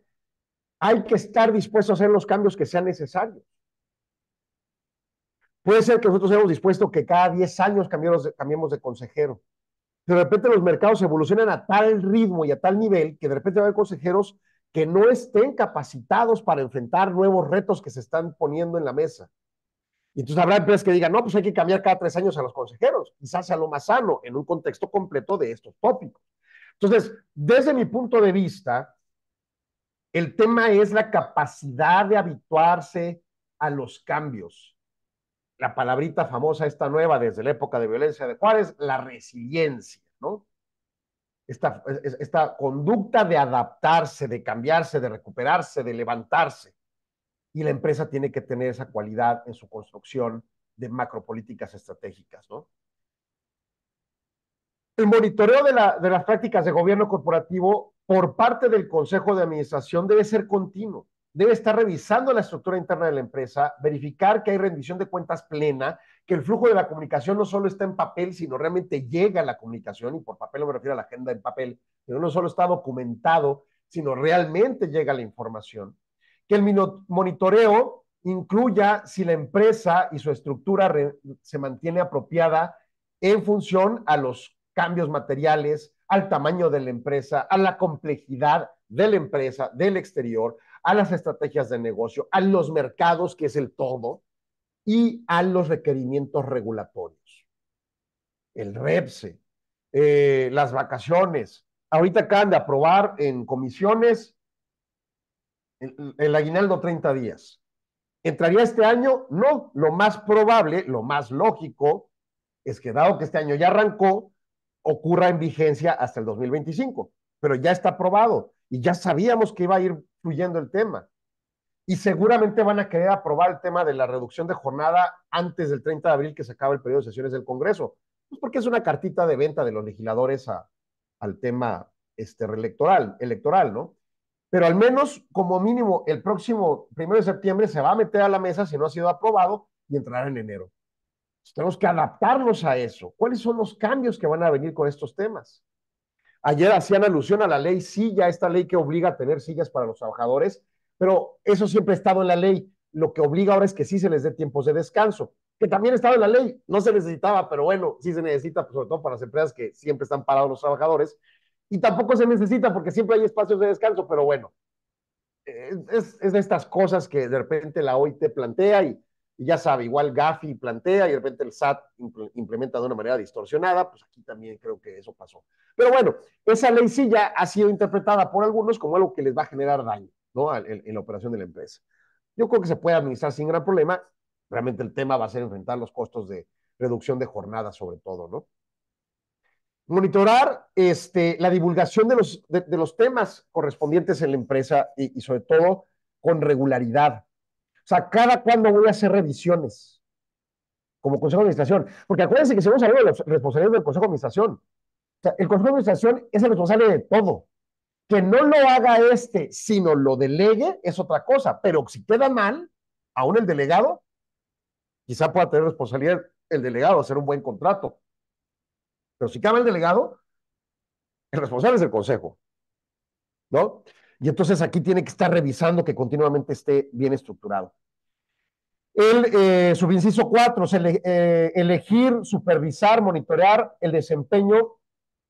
Hay que estar dispuestos a hacer los cambios que sean necesarios. Puede ser que nosotros hayamos dispuesto que cada 10 años cambiemos de, cambiemos de consejero. De repente los mercados evolucionan a tal ritmo y a tal nivel que de repente va a haber consejeros que no estén capacitados para enfrentar nuevos retos que se están poniendo en la mesa. Y entonces habrá empresas que digan, no, pues hay que cambiar cada tres años a los consejeros. Quizás sea lo más sano en un contexto completo de estos tópicos. Entonces, desde mi punto de vista, el tema es la capacidad de habituarse a los cambios la palabrita famosa, esta nueva desde la época de violencia de Juárez, la resiliencia, ¿no? Esta, esta conducta de adaptarse, de cambiarse, de recuperarse, de levantarse. Y la empresa tiene que tener esa cualidad en su construcción de macropolíticas estratégicas, ¿no? El monitoreo de, la, de las prácticas de gobierno corporativo por parte del Consejo de Administración debe ser continuo debe estar revisando la estructura interna de la empresa, verificar que hay rendición de cuentas plena, que el flujo de la comunicación no solo está en papel, sino realmente llega a la comunicación, y por papel no me refiero a la agenda en papel, pero no solo está documentado, sino realmente llega la información. Que el monitoreo incluya si la empresa y su estructura se mantiene apropiada en función a los cambios materiales, al tamaño de la empresa, a la complejidad de la empresa, del exterior, a las estrategias de negocio, a los mercados, que es el todo, y a los requerimientos regulatorios. El REPSE, eh, las vacaciones. Ahorita acaban de aprobar en comisiones el, aguinaldo 30 días. ¿Entraría este año? No, lo más probable, lo más lógico, es que dado que este año ya arrancó, ocurra en vigencia hasta el 2025, pero ya está aprobado y ya sabíamos que iba a ir fluyendo el tema. Y seguramente van a querer aprobar el tema de la reducción de jornada antes del 30 de abril que se acaba el periodo de sesiones del Congreso. Pues porque es una cartita de venta de los legisladores a, al tema este, electoral, ¿no? Pero al menos, como mínimo, el próximo primero de septiembre se va a meter a la mesa si no ha sido aprobado y entrará en enero. tenemos que adaptarnos a eso. ¿Cuáles son los cambios que van a venir con estos temas? Ayer hacían alusión a la ley silla, esta ley que obliga a tener sillas para los trabajadores, pero eso siempre ha estado en la ley. Lo que obliga ahora es que sí se les dé tiempos de descanso, que también estaba en la ley. No se necesitaba, pero bueno, sí se necesita, pues, sobre todo para las empresas que siempre están parados los trabajadores. Y tampoco se necesita porque siempre hay espacios de descanso, pero bueno, es, de estas cosas que de repente la OIT plantea y, ya sabe, igual Gafi plantea y de repente el SAT implementa de una manera distorsionada, pues aquí también creo que eso pasó. Pero bueno, esa ley sí ya ha sido interpretada por algunos como algo que les va a generar daño ¿no? en, en la operación de la empresa. Yo creo que se puede administrar sin gran problema. Realmente el tema va a ser enfrentar los costos de reducción de jornada, sobre todo, ¿no? Monitorar este, la divulgación de los, de, los temas correspondientes en la empresa y, y sobre todo con regularidad o sea, cada cuándo voy a hacer revisiones como Consejo de Administración. Porque acuérdense que si vamos a hablar de las responsabilidades del Consejo de Administración, o sea, el Consejo de Administración es el responsable de todo. Que no lo haga este, sino lo delegue, es otra cosa. Pero si queda mal, aún el delegado, quizá pueda tener responsabilidad el delegado, hacer un buen contrato. Pero si mal el delegado, el responsable es el Consejo. ¿No? Y entonces aquí tiene que estar revisando que continuamente esté bien estructurado. El eh, subinciso 4, ele, eh, elegir, supervisar, monitorear el desempeño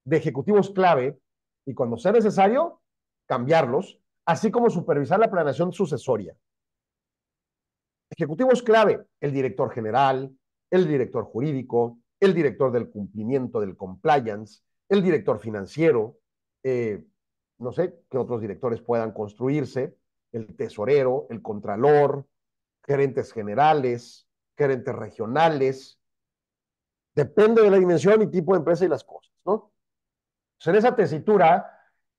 de ejecutivos clave y cuando sea necesario, cambiarlos, así como supervisar la planeación sucesoria. Ejecutivos clave, el director general, el director jurídico, el director del cumplimiento del compliance, el director financiero, eh, no sé qué otros directores puedan construirse, el tesorero, el contralor, gerentes generales, gerentes regionales. Depende de la dimensión y tipo de empresa y las cosas, ¿no? Pues en esa tesitura,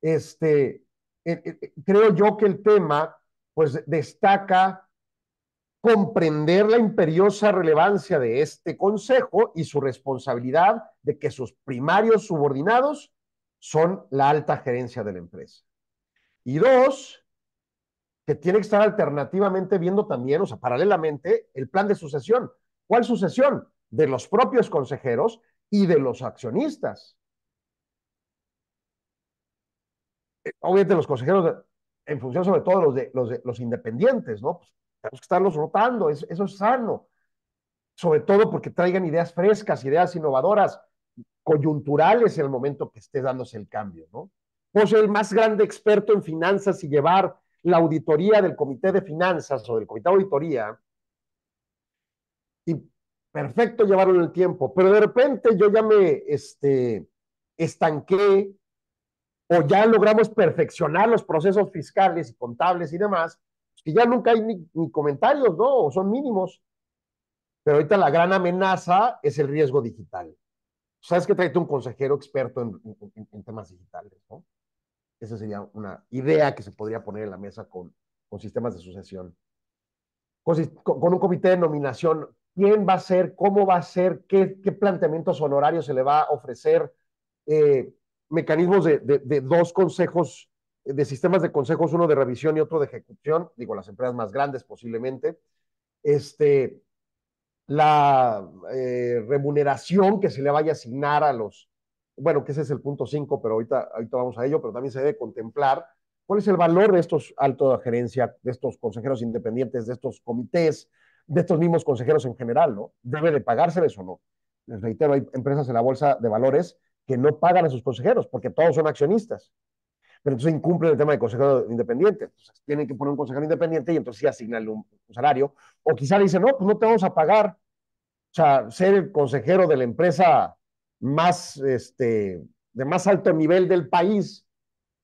este, eh, eh, creo yo que el tema, pues, destaca comprender la imperiosa relevancia de este consejo y su responsabilidad de que sus primarios subordinados son la alta gerencia de la empresa. Y dos, que tiene que estar alternativamente viendo también, o sea, paralelamente, el plan de sucesión. ¿Cuál sucesión? De los propios consejeros y de los accionistas. Eh, obviamente los consejeros, en función sobre todo los de los, de, los independientes, ¿no? Pues tenemos que estarlos rotando, eso, es sano. Sobre todo porque traigan ideas frescas, ideas innovadoras, coyunturales en el momento que esté dándose el cambio, ¿no? O ser el más grande experto en finanzas y llevar la auditoría del comité de finanzas o del comité de auditoría y perfecto llevarlo en el tiempo, pero de repente yo ya me este, estanqué o ya logramos perfeccionar los procesos fiscales y contables y demás, que ya nunca hay ni, comentarios, ¿no? O son mínimos. Pero ahorita la gran amenaza es el riesgo digital sabes que tráete un consejero experto en, en, temas digitales, ¿no? Esa sería una idea que se podría poner en la mesa con, con sistemas de sucesión. Con, un comité de nominación, quién va a ser, cómo va a ser, qué, qué planteamientos honorarios se le va a ofrecer, eh, mecanismos de, de, dos consejos, de sistemas de consejos, uno de revisión y otro de ejecución, digo, las empresas más grandes posiblemente, este, la eh, remuneración que se le vaya a asignar a los, bueno, que ese es el punto 5, pero ahorita, ahorita vamos a ello, pero también se debe contemplar ¿Cuál es el valor de estos altos de gerencia, de estos consejeros independientes, de estos comités, de estos mismos consejeros en general, ¿no? ¿Debe de pagárseles o no? Les reitero, hay empresas en la bolsa de valores que no pagan a sus consejeros porque todos son accionistas. Pero entonces incumplen el tema de consejero independiente. Entonces, tienen que poner un consejero independiente y entonces sí asignarle un, un salario. O quizá le dicen, no, pues no te vamos a pagar. O sea, ser el consejero de la empresa más, este, de más alto nivel del país,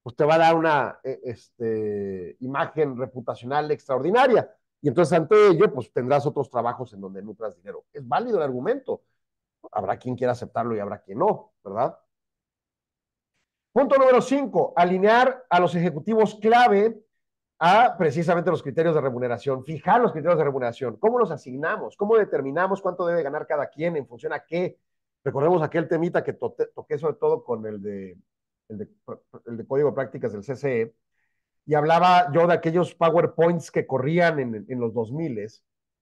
pues te va a dar una eh, este, imagen reputacional extraordinaria. Y entonces ante ello, pues tendrás otros trabajos en donde nutras dinero. Es válido el argumento. Habrá quien quiera aceptarlo y habrá quien no, ¿verdad? Punto número cinco, alinear a los ejecutivos clave a precisamente los criterios de remuneración, fijar los criterios de remuneración, cómo los asignamos, cómo determinamos cuánto debe ganar cada quien en función a qué. Recordemos aquel temita que to toqué sobre todo con el de, el de, el de código de prácticas del CCE, y hablaba yo de aquellos PowerPoints que corrían en, en los 2000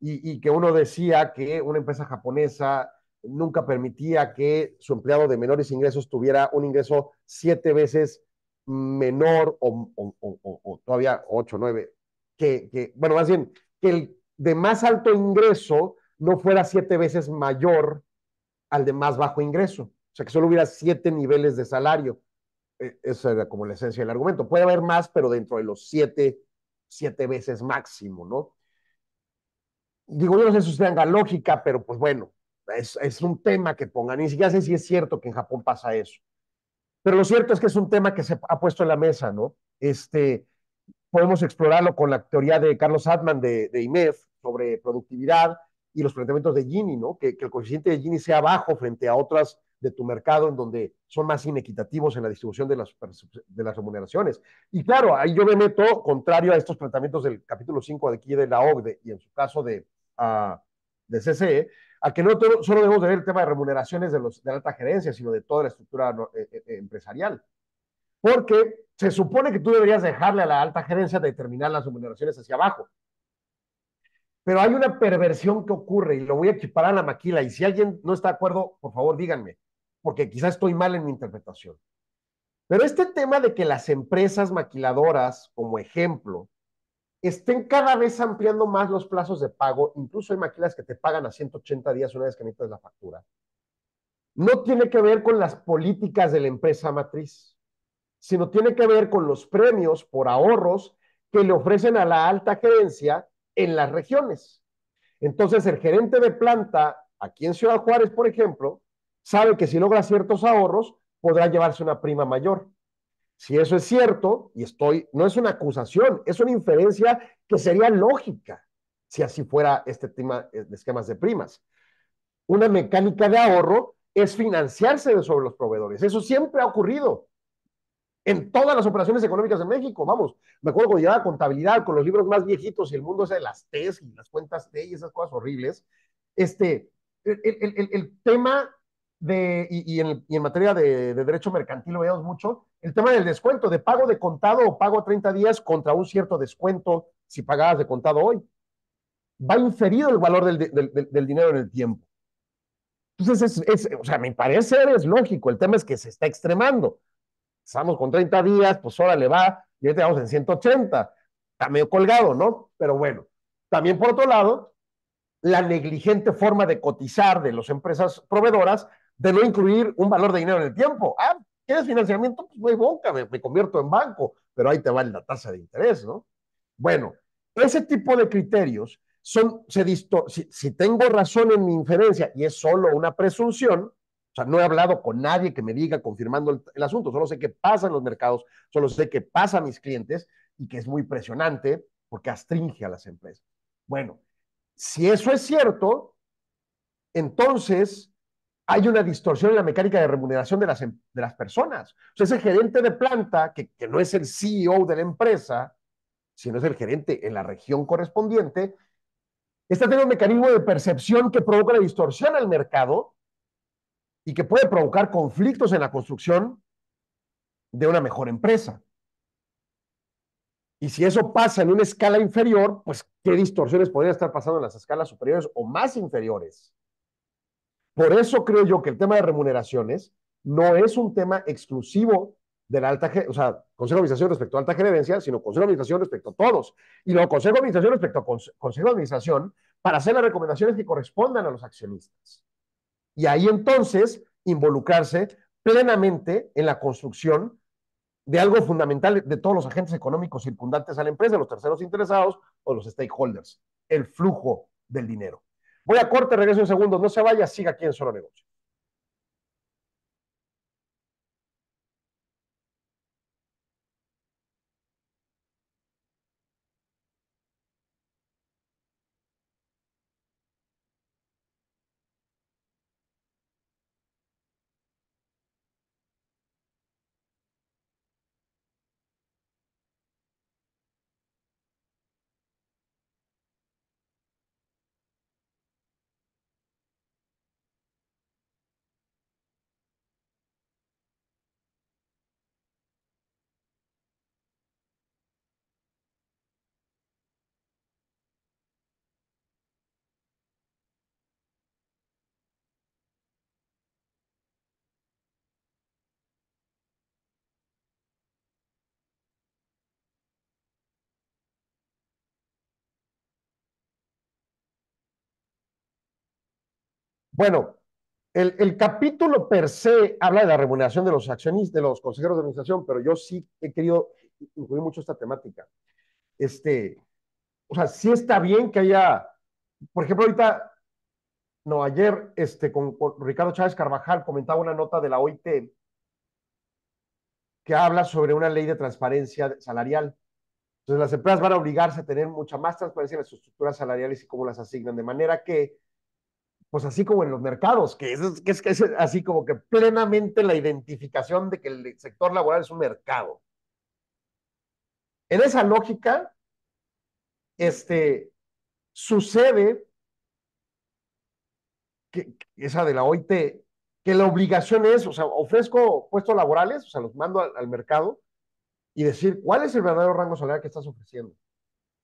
y, y que uno decía que una empresa japonesa nunca permitía que su empleado de menores ingresos tuviera un ingreso siete veces menor o, o, o, o todavía ocho, nueve, que, bueno, más bien, que el de más alto ingreso no fuera siete veces mayor al de más bajo ingreso. O sea, que solo hubiera siete niveles de salario. Esa era como la esencia del argumento. Puede haber más, pero dentro de los siete, siete veces máximo, ¿no? Digo, yo no sé si usted tenga lógica, pero pues bueno, es, es, un tema que pongan. Ni siquiera sé si es cierto que en Japón pasa eso. Pero lo cierto es que es un tema que se ha puesto en la mesa, ¿no? Este, podemos explorarlo con la teoría de Carlos Atman de, de IMEF sobre productividad y los planteamientos de Gini, ¿no? Que, que, el coeficiente de Gini sea bajo frente a otras de tu mercado en donde son más inequitativos en la distribución de las, de las remuneraciones. Y claro, ahí yo me meto contrario a estos planteamientos del capítulo 5 de aquí de la OCDE y en su caso de, uh, de CCE, a que no solo debemos de ver el tema de remuneraciones de, los, de la alta gerencia, sino de toda la estructura eh, eh, empresarial. Porque se supone que tú deberías dejarle a la alta gerencia determinar las remuneraciones hacia abajo. Pero hay una perversión que ocurre y lo voy a equiparar a la maquila. Y si alguien no está de acuerdo, por favor díganme, porque quizás estoy mal en mi interpretación. Pero este tema de que las empresas maquiladoras, como ejemplo, estén cada vez ampliando más los plazos de pago, incluso hay maquilas que te pagan a 180 días una vez que emites la factura, no tiene que ver con las políticas de la empresa matriz, sino tiene que ver con los premios por ahorros que le ofrecen a la alta gerencia en las regiones. Entonces, el gerente de planta aquí en Ciudad Juárez, por ejemplo, sabe que si logra ciertos ahorros, podrá llevarse una prima mayor. Si eso es cierto, y estoy, no es una acusación, es una inferencia que sería lógica si así fuera este tema de esquemas de primas. Una mecánica de ahorro es financiarse sobre los proveedores. Eso siempre ha ocurrido en todas las operaciones económicas de México. Vamos, me acuerdo cuando llevaba contabilidad con los libros más viejitos y el mundo ese de las TES y las cuentas T y esas cosas horribles. Este, el, el, el tema de, y, en, materia de, de, derecho mercantil lo vemos mucho, el tema del descuento, de pago de contado o pago a 30 días contra un cierto descuento si pagabas de contado hoy. Va inferido el valor del, dinero en el tiempo. Entonces, es, es, o sea, me parece es lógico, el tema es que se está extremando. Estamos con 30 días, pues ahora le va, y ahorita vamos en 180. Está medio colgado, ¿no? Pero bueno, también por otro lado, la negligente forma de cotizar de las empresas proveedoras de no incluir un valor de dinero en el tiempo. Ah, ¿quieres financiamiento? Pues no hay boca, me, me, convierto en banco, pero ahí te va la tasa de interés, ¿no? Bueno, ese tipo de criterios son, se si, si tengo razón en mi inferencia y es solo una presunción, o sea, no he hablado con nadie que me diga confirmando el, el asunto, solo sé que pasa en los mercados, solo sé que pasa a mis clientes y que es muy presionante porque astringe a las empresas. Bueno, si eso es cierto, entonces hay una distorsión en la mecánica de remuneración de las, de las personas. O sea, ese gerente de planta, que, que, no es el CEO de la empresa, sino es el gerente en la región correspondiente, está teniendo un mecanismo de percepción que provoca la distorsión al mercado y que puede provocar conflictos en la construcción de una mejor empresa. Y si eso pasa en una escala inferior, pues qué distorsiones podrían estar pasando en las escalas superiores o más inferiores. Por eso creo yo que el tema de remuneraciones no es un tema exclusivo de la alta, o sea, consejo de administración respecto a alta gerencia, sino consejo de administración respecto a todos. Y luego consejo de administración respecto a consejo de administración para hacer las recomendaciones que correspondan a los accionistas. Y ahí entonces involucrarse plenamente en la construcción de algo fundamental de todos los agentes económicos circundantes a la empresa, los terceros interesados o los stakeholders, el flujo del dinero. Voy a corte, regreso en segundos, no se vaya, siga aquí en Solo Negocio. Bueno, el, capítulo per se habla de la remuneración de los accionistas, de los consejeros de administración, pero yo sí he querido incluir mucho esta temática. Este, o sea, sí está bien que haya, por ejemplo, ahorita, no, ayer, este, con, Ricardo Chávez Carvajal comentaba una nota de la OIT que habla sobre una ley de transparencia salarial. Entonces, las empresas van a obligarse a tener mucha más transparencia en las estructuras salariales y cómo las asignan, de manera que pues así como en los mercados, que es, que es, así como que plenamente la identificación de que el sector laboral es un mercado. En esa lógica, este, sucede que, esa de la OIT, que la obligación es, o sea, ofrezco puestos laborales, o sea, los mando al, al mercado y decir cuál es el verdadero rango salarial que estás ofreciendo.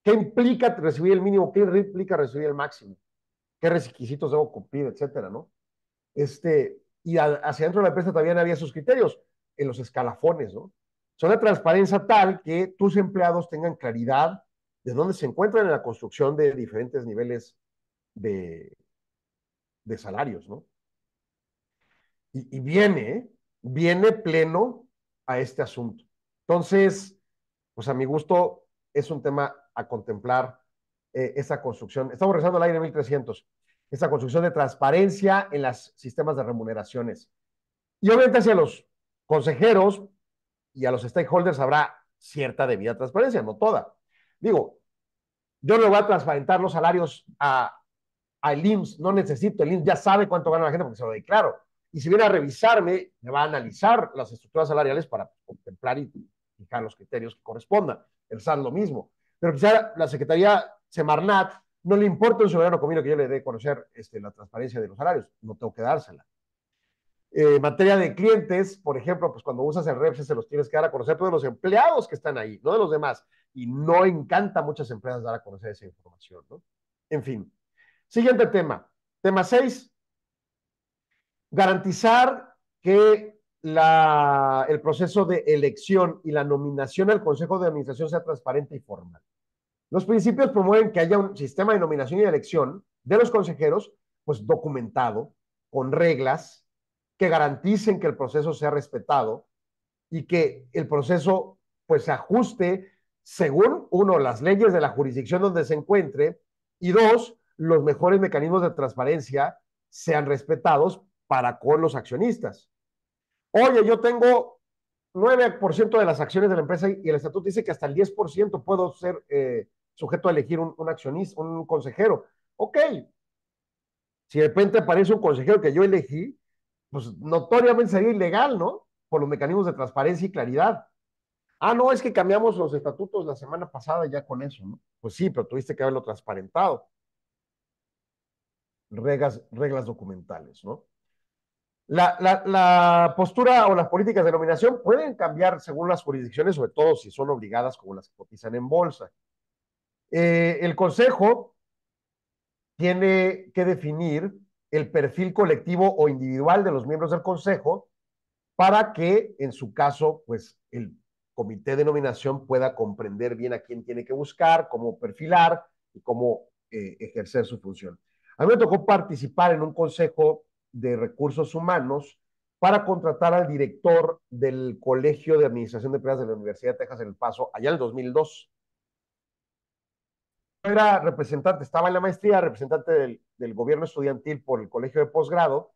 ¿Qué implica recibir el mínimo? ¿Qué implica recibir el máximo? Qué requisitos debo cumplir, etcétera, ¿no? Este, y hacia dentro de la empresa también había sus criterios en los escalafones, ¿no? Son de transparencia tal que tus empleados tengan claridad de dónde se encuentran en la construcción de diferentes niveles de, de salarios, ¿no? Y, y viene, viene pleno a este asunto. Entonces, pues a mi gusto es un tema a contemplar eh, esa construcción. Estamos rezando el aire 1300. Esa construcción de transparencia en los sistemas de remuneraciones. Y obviamente hacia los consejeros y a los stakeholders habrá cierta debida transparencia, no toda. Digo, yo no voy a transparentar los salarios a, a el IMSS, no necesito, el IMSS ya sabe cuánto gana la gente porque se lo declaro. Y si viene a revisarme, me va a analizar las estructuras salariales para contemplar y fijar los criterios que correspondan. El SAT lo mismo. Pero quizá la Secretaría Semarnat, no le importa un soberano comino que yo le dé a conocer este, la transparencia de los salarios, no tengo que dársela. Eh, en materia de clientes, por ejemplo, pues cuando usas el REPS se los tienes que dar a conocer todos los empleados que están ahí, no de los demás. Y no encanta a muchas empresas dar a conocer esa información, ¿no? En fin. Siguiente tema. Tema 6. Garantizar que la, el proceso de elección y la nominación al Consejo de Administración sea transparente y formal. Los principios promueven que haya un sistema de nominación y elección de los consejeros, pues documentado, con reglas que garanticen que el proceso sea respetado y que el proceso pues se ajuste según, uno, las leyes de la jurisdicción donde se encuentre y dos, los mejores mecanismos de transparencia sean respetados para con los accionistas. Oye, yo tengo 9% de las acciones de la empresa y el estatuto dice que hasta el 10% puedo ser eh, sujeto a elegir un, accionista, un consejero. Ok, si de repente aparece un consejero que yo elegí, pues notoriamente sería ilegal, ¿no? Por los mecanismos de transparencia y claridad. Ah, no, es que cambiamos los estatutos la semana pasada ya con eso, ¿no? Pues sí, pero tuviste que haberlo transparentado. Reglas, reglas documentales, ¿no? La, la, la, postura o las políticas de nominación pueden cambiar según las jurisdicciones, sobre todo si son obligadas como las que cotizan en bolsa. Eh, el Consejo tiene que definir el perfil colectivo o individual de los miembros del Consejo para que en su caso, pues el comité de nominación pueda comprender bien a quién tiene que buscar, cómo perfilar y cómo eh, ejercer su función. A mí me tocó participar en un consejo de recursos humanos para contratar al director del Colegio de Administración de Empresas de la Universidad de Texas en El Paso, allá en el 2002. Era representante, estaba en la maestría, representante del, del gobierno estudiantil por el colegio de posgrado,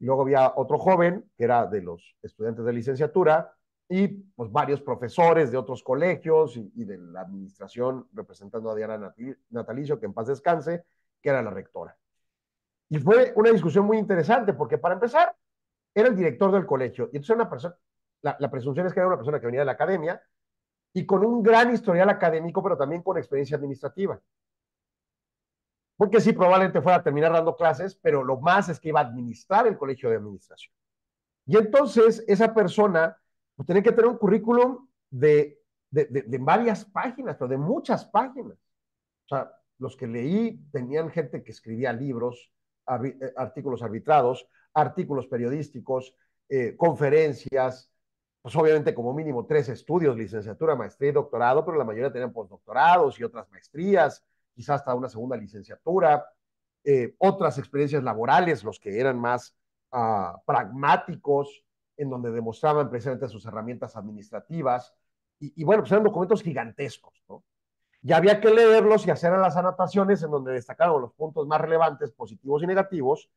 luego había otro joven, que era de los estudiantes de licenciatura, y pues varios profesores de otros colegios y, de la administración, representando a Diana Natalicio, que en paz descanse, que era la rectora. Y fue una discusión muy interesante, porque para empezar, era el director del colegio, y entonces era una persona, la presunción es que era una persona que venía de la academia, y con un gran historial académico, pero también con experiencia administrativa. Porque sí, probablemente fuera a terminar dando clases, pero lo más es que iba a administrar el colegio de administración. Y entonces esa persona pues, tenía que tener un currículum de, de, de, varias páginas, pero de muchas páginas. O sea, los que leí tenían gente que escribía libros, eh, artículos arbitrados, artículos periodísticos, eh, conferencias, pues obviamente como mínimo tres estudios, licenciatura, maestría y doctorado, pero la mayoría tenían postdoctorados y otras maestrías, quizás hasta una segunda licenciatura, eh, otras experiencias laborales, los que eran más uh, pragmáticos, en donde demostraban precisamente sus herramientas administrativas, y, bueno, pues eran documentos gigantescos, ¿no? Y había que leerlos y hacer las anotaciones en donde destacaban los puntos más relevantes, positivos y negativos,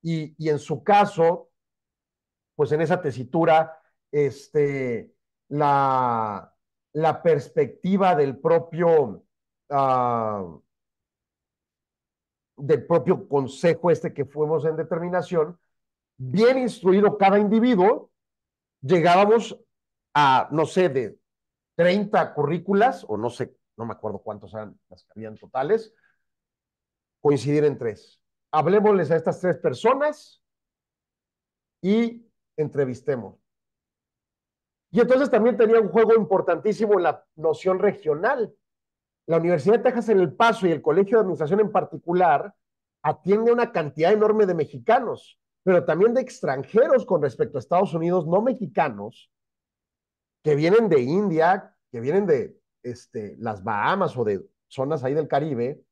y en su caso, pues en esa tesitura, este, la, la perspectiva del propio, uh, del propio consejo este que fuimos en determinación, bien instruido cada individuo, llegábamos a, no sé, de 30 currículas, o no sé, no me acuerdo cuántos eran las que habían totales, coincidir en tres. Hablemosles a estas tres personas y entrevistemos. Y entonces también tenía un juego importantísimo la noción regional. La Universidad de Texas en El Paso y el Colegio de Administración en particular atiende una cantidad enorme de mexicanos, pero también de extranjeros con respecto a Estados Unidos, no mexicanos, que vienen de India, que vienen de este, las Bahamas o de zonas ahí del Caribe,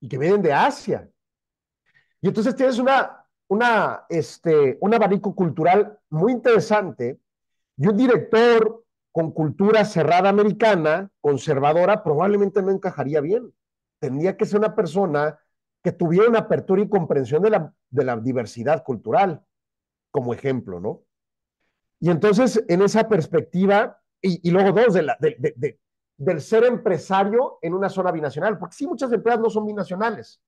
y que vienen de Asia. Y entonces tienes una, una, este, un abanico cultural muy interesante y un director con cultura cerrada americana, conservadora, probablemente no encajaría bien. Tendría que ser una persona que tuviera una apertura y comprensión de la, de la diversidad cultural, como ejemplo, ¿no? Y entonces, en esa perspectiva, y, y luego dos, de la, de, de, del ser empresario en una zona binacional, porque sí, muchas empresas no son binacionales,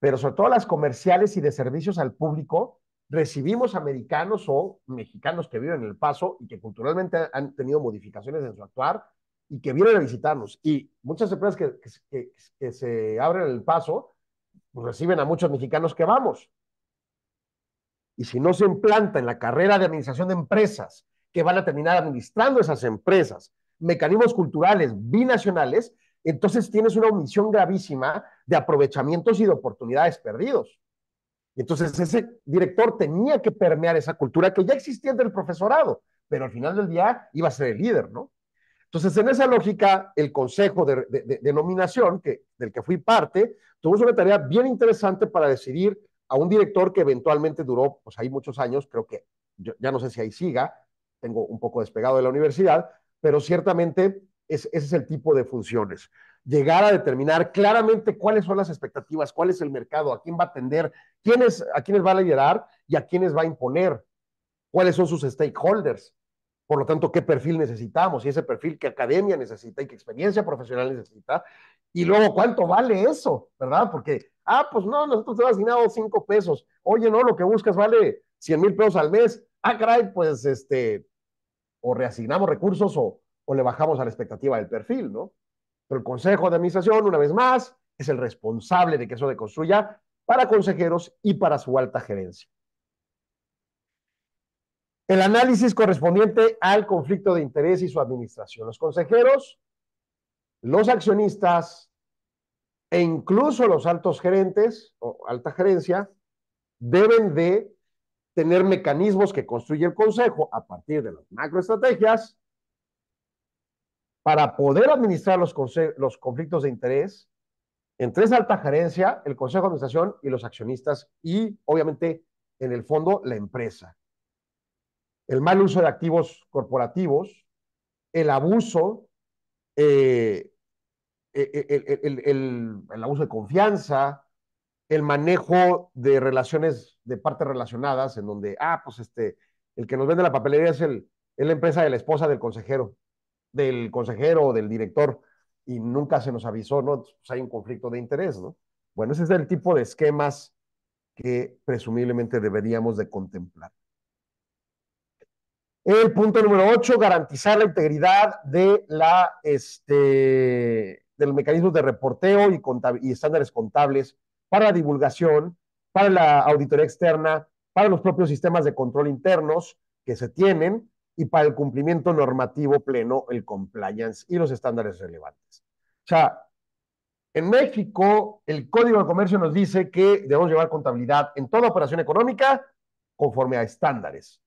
pero sobre todo las comerciales y de servicios al público, recibimos americanos o mexicanos que viven en El Paso y que culturalmente han tenido modificaciones en su actuar y que vienen a visitarnos. Y muchas empresas que, que, que se abren en El Paso pues reciben a muchos mexicanos que vamos. Y si no se implanta en la carrera de administración de empresas, que van a terminar administrando esas empresas, mecanismos culturales binacionales, entonces tienes una omisión gravísima de aprovechamientos y de oportunidades perdidos. Entonces ese director tenía que permear esa cultura que ya existía entre el profesorado, pero al final del día iba a ser el líder, ¿no? Entonces, en esa lógica, el consejo de, de, nominación, que, del que fui parte, tuvimos una tarea bien interesante para decidir a un director que eventualmente duró, pues ahí muchos años, creo que ya no sé si ahí siga, tengo un poco despegado de la universidad, pero ciertamente es, ese es el tipo de funciones. Llegar a determinar claramente cuáles son las expectativas, cuál es el mercado, a quién va a atender, quiénes, a quiénes va a liderar y a quiénes va a imponer, cuáles son sus stakeholders. Por lo tanto, qué perfil necesitamos y ese perfil qué academia necesita y qué experiencia profesional necesita. Y luego, ¿cuánto vale eso? ¿Verdad? Porque, ah, pues no, nosotros te hemos asignado cinco pesos. Oye, no, lo que buscas vale 100 mil pesos al mes. Ah, caray, pues este, o reasignamos recursos o, o le bajamos a la expectativa del perfil, ¿no? Pero el Consejo de Administración, una vez más, es el responsable de que eso se construya para consejeros y para su alta gerencia. El análisis correspondiente al conflicto de interés y su administración. Los consejeros, los accionistas e incluso los altos gerentes o alta gerencia deben de tener mecanismos que construye el Consejo a partir de las macroestrategias para poder administrar los, conflictos de interés entre esa alta gerencia, el Consejo de Administración y los accionistas y, obviamente, en el fondo, la empresa. El mal uso de activos corporativos, el abuso, eh, e, e, el, el, el, abuso de confianza, el manejo de relaciones, de partes relacionadas, en donde, ah, pues este, el que nos vende la papelería es, el, es la empresa de la esposa del consejero, del consejero o del director y nunca se nos avisó, ¿no? Pues hay un conflicto de interés, ¿no? Bueno, ese es el tipo de esquemas que presumiblemente deberíamos de contemplar. El punto número 8, garantizar la integridad de la, este, del mecanismo de reporteo y, y estándares contables para la divulgación, para la auditoría externa, para los propios sistemas de control internos que se tienen y para el cumplimiento normativo pleno, el compliance y los estándares relevantes. O sea, en México, el Código de Comercio nos dice que debemos llevar contabilidad en toda operación económica conforme a estándares.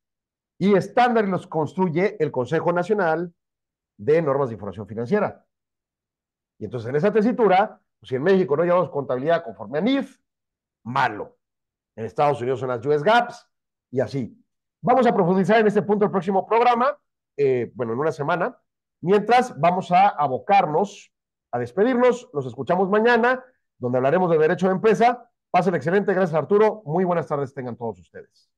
Y estándares los construye el Consejo Nacional de Normas de Información Financiera. Y entonces en esa tesitura, pues, si en México no llevamos contabilidad conforme a NIF, malo. En Estados Unidos son las US GAPS y así. Vamos a profundizar en este punto el próximo programa, eh, bueno, en una semana. Mientras, vamos a abocarnos a despedirnos. Nos escuchamos mañana, donde hablaremos de derecho de empresa. Pasen excelente. Gracias, Arturo. Muy buenas tardes tengan todos ustedes.